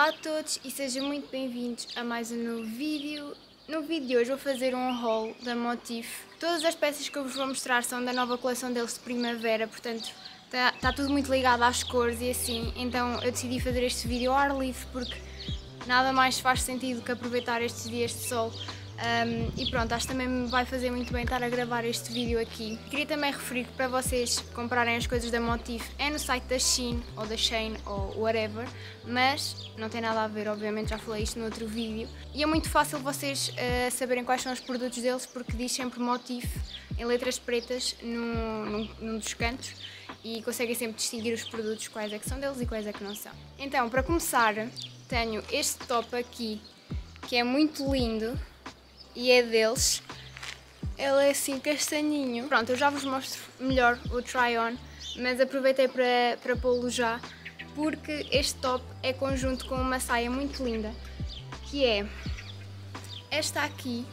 Olá a todos e sejam muito bem-vindos a mais um novo vídeo. No vídeo de hoje vou fazer um haul da Motif. Todas as peças que eu vos vou mostrar são da nova coleção deles de primavera, portanto está tá tudo muito ligado às cores e assim, então eu decidi fazer este vídeo ao ar livre porque nada mais faz sentido que aproveitar estes dias de sol um, e pronto, acho que também me vai fazer muito bem estar a gravar este vídeo aqui. Queria também referir que para vocês comprarem as coisas da Motif é no site da Shein ou da Shein ou whatever, mas não tem nada a ver, obviamente já falei isto no outro vídeo. E é muito fácil vocês uh, saberem quais são os produtos deles porque diz sempre Motif em letras pretas no, num, num dos cantos e conseguem sempre distinguir os produtos quais é que são deles e quais é que não são. Então, para começar, tenho este top aqui que é muito lindo e é deles. Ele é assim castanhinho. Pronto, eu já vos mostro melhor o try-on, mas aproveitei para, para pô-lo já, porque este top é conjunto com uma saia muito linda, que é esta aqui.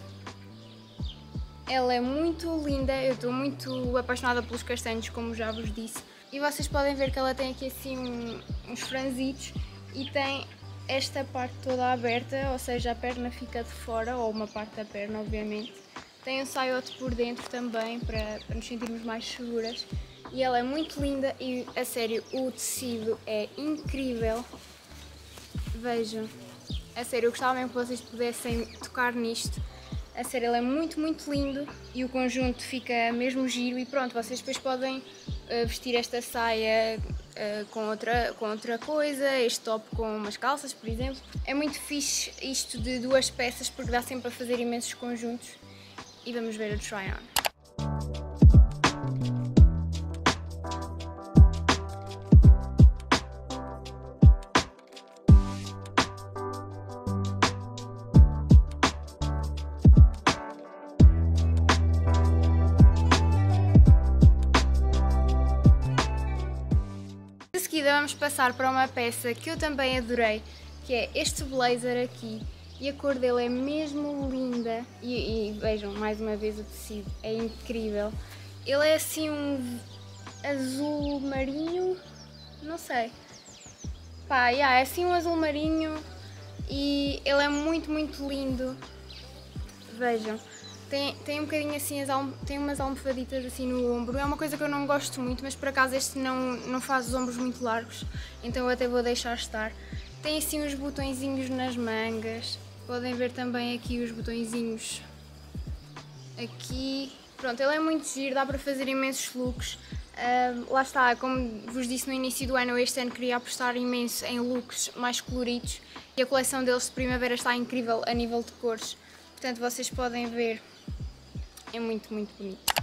Ela é muito linda, eu estou muito apaixonada pelos castanhos, como já vos disse. E vocês podem ver que ela tem aqui assim uns franzitos e tem esta parte toda aberta, ou seja, a perna fica de fora, ou uma parte da perna, obviamente. Tem um saiote por dentro também, para, para nos sentirmos mais seguras. E ela é muito linda e, a sério, o tecido é incrível. Vejam, a sério, eu gostava mesmo que vocês pudessem tocar nisto. A sério, ele é muito, muito lindo e o conjunto fica mesmo giro e pronto, vocês depois podem uh, vestir esta saia uh, com, outra, com outra coisa, este top com umas calças, por exemplo. É muito fixe isto de duas peças porque dá sempre a fazer imensos conjuntos e vamos ver o try-on. Vamos passar para uma peça que eu também adorei, que é este blazer aqui. E a cor dele é mesmo linda. E, e vejam, mais uma vez o tecido, é incrível. Ele é assim um azul marinho, não sei. Pá, yeah, é assim um azul marinho e ele é muito, muito lindo. Vejam. Tem, tem um bocadinho assim, as tem umas almofaditas assim no ombro. É uma coisa que eu não gosto muito, mas por acaso este não, não faz os ombros muito largos, então eu até vou deixar estar. Tem assim uns botõezinhos nas mangas. Podem ver também aqui os botõezinhos aqui. Pronto, ele é muito giro, dá para fazer imensos looks. Uh, lá está, como vos disse no início do ano, este ano queria apostar imenso em looks mais coloridos e a coleção deles de primavera está incrível a nível de cores. Portanto, vocês podem ver é muito, muito bonito.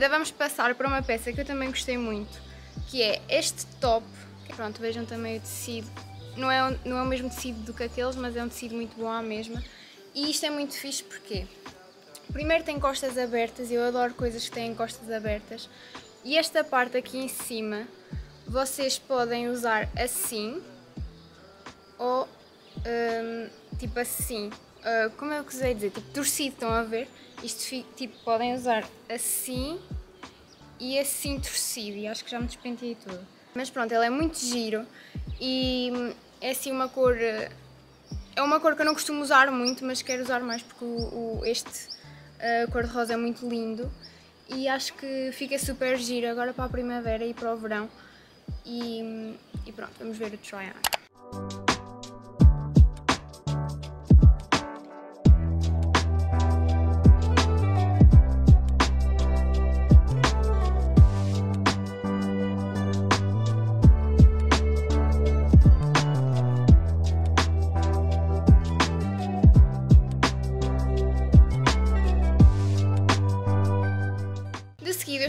Seguida vamos passar para uma peça que eu também gostei muito, que é este top. Pronto, vejam também o tecido não é, não é o mesmo tecido do que aqueles, mas é um tecido muito bom à mesma. E isto é muito fixe porque primeiro tem costas abertas, eu adoro coisas que têm costas abertas. E esta parte aqui em cima vocês podem usar assim ou um, tipo assim. Uh, como é que usei dizer? Tipo torcido, estão a ver? Isto tipo podem usar assim e assim torcido. E acho que já me despenteei tudo. Mas pronto, ele é muito giro e é assim uma cor. É uma cor que eu não costumo usar muito, mas quero usar mais porque o, o este uh, cor de rosa é muito lindo e acho que fica super giro agora para a primavera e para o verão. E, e pronto, vamos ver o try-on.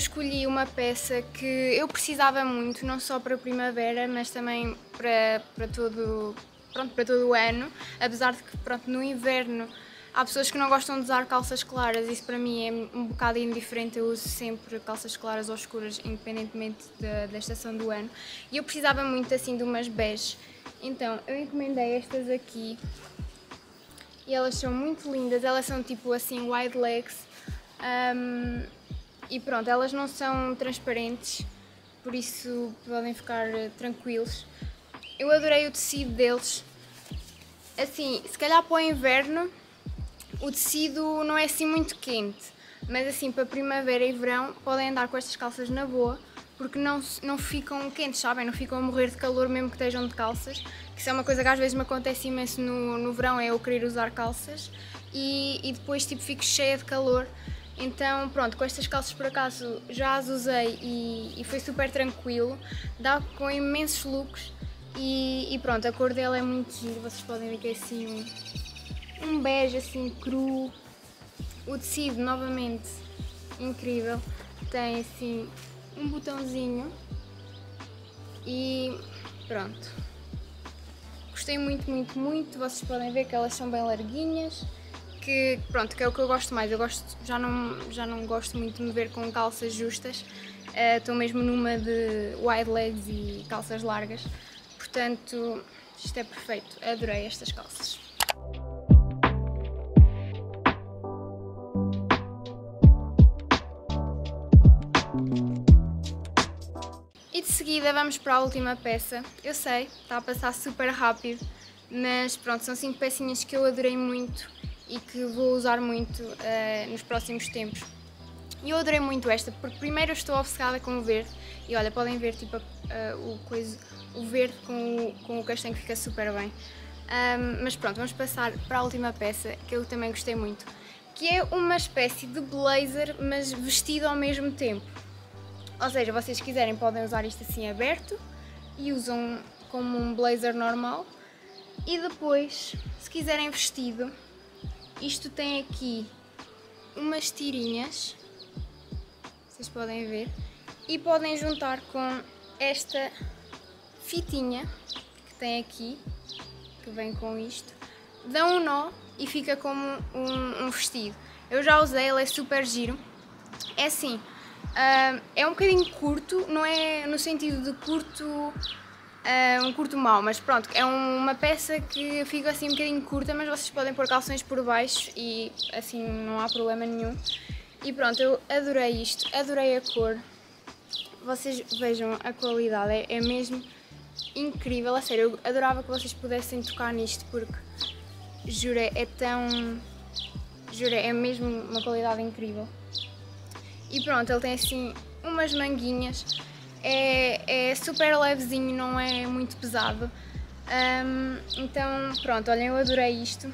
Escolhi uma peça que eu precisava muito, não só para a primavera, mas também para, para, todo, pronto, para todo o ano, apesar de que pronto, no inverno Há pessoas que não gostam de usar calças claras, isso para mim é um bocado indiferente, eu uso sempre calças claras ou escuras, independentemente da, da estação do ano. E eu precisava muito assim de umas bege, então eu encomendei estas aqui e elas são muito lindas, elas são tipo assim wide legs um, e pronto, elas não são transparentes, por isso podem ficar tranquilos. Eu adorei o tecido deles, assim, se calhar para o inverno o tecido não é assim muito quente, mas assim para primavera e verão podem andar com estas calças na boa porque não, não ficam quentes, sabem? Não ficam a morrer de calor mesmo que estejam de calças. Que isso é uma coisa que às vezes me acontece imenso no, no verão, é eu querer usar calças e, e depois tipo fico cheia de calor. Então pronto, com estas calças por acaso já as usei e, e foi super tranquilo, dá com imensos looks e, e, pronto, a cor dela é muito gira, vocês podem ver que é assim um, um bege assim cru, o tecido novamente incrível, tem assim um botãozinho e pronto. Gostei muito, muito, muito, vocês podem ver que elas são bem larguinhas, que pronto, que é o que eu gosto mais, eu gosto, já não, já não gosto muito de me ver com calças justas, eh, estou uh, mesmo numa de wide legs e calças largas, portanto isto é perfeito, adorei estas calças. E de seguida vamos para a última peça. Eu sei, está a passar super rápido, mas pronto, são cinco pecinhas que eu adorei muito e que vou usar muito uh, nos próximos tempos. E eu adorei muito esta, porque primeiro eu estou obcecada com o verde, e olha, podem ver tipo uh, o, coisa, o verde com o, com o castanho que fica super bem. Um, mas pronto, vamos passar para a última peça, que eu também gostei muito, que é uma espécie de blazer, mas vestido ao mesmo tempo. Ou seja, vocês quiserem podem usar isto assim aberto e usam como um blazer normal. E depois, se quiserem vestido, isto tem aqui umas tirinhas, vocês podem ver, e podem juntar com esta fitinha que tem aqui, que vem com isto, dão um nó e fica como um, um vestido. Eu já usei, ele é super giro. É assim, uh, é um bocadinho curto, não é no sentido de curto, uh, um curto mau, mas pronto, é um, uma peça que fica assim um bocadinho curta, mas vocês podem pôr calções por baixo e assim não há problema nenhum. E pronto, eu adorei isto, adorei a cor. Vocês vejam a qualidade, é, é mesmo incrível, a sério, eu adorava que vocês pudessem tocar nisto porque juro, é tão. Juro, é mesmo uma qualidade incrível. E pronto, ele tem assim umas manguinhas, é, é super levezinho, não é muito pesado. Um, então pronto, olhem, eu adorei isto.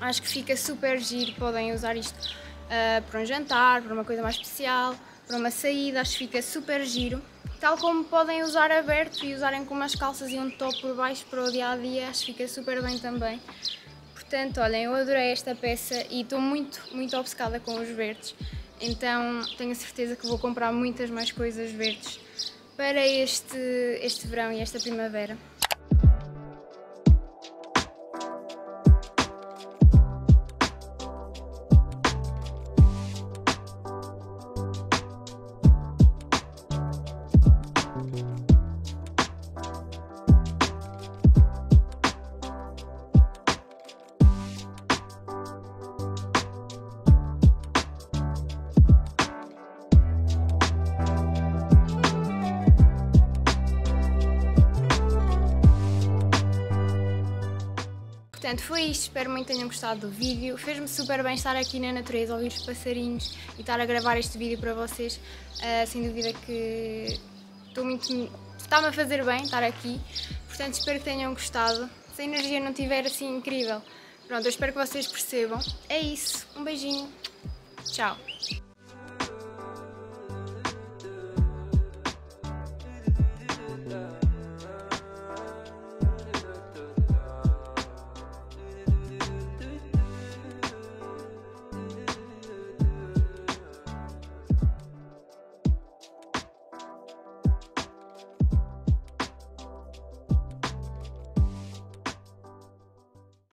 Acho que fica super giro, podem usar isto uh, para um jantar, para uma coisa mais especial, para uma saída, acho que fica super giro. Tal como podem usar aberto e usarem com umas calças e um top por baixo para o dia a dia, acho que fica super bem também. Portanto, olhem, eu adorei esta peça e estou muito, muito obcecada com os verdes. Então tenho a certeza que vou comprar muitas mais coisas verdes para este, este verão e esta primavera. Portanto, foi isto, espero muito que tenham gostado do vídeo. Fez-me super bem estar aqui na natureza, ouvir os passarinhos e estar a gravar este vídeo para vocês. Uh, sem dúvida que estou muito... está-me a fazer bem estar aqui. Portanto, espero que tenham gostado. Se a energia não estiver assim incrível, pronto, eu espero que vocês percebam. É isso, um beijinho, tchau!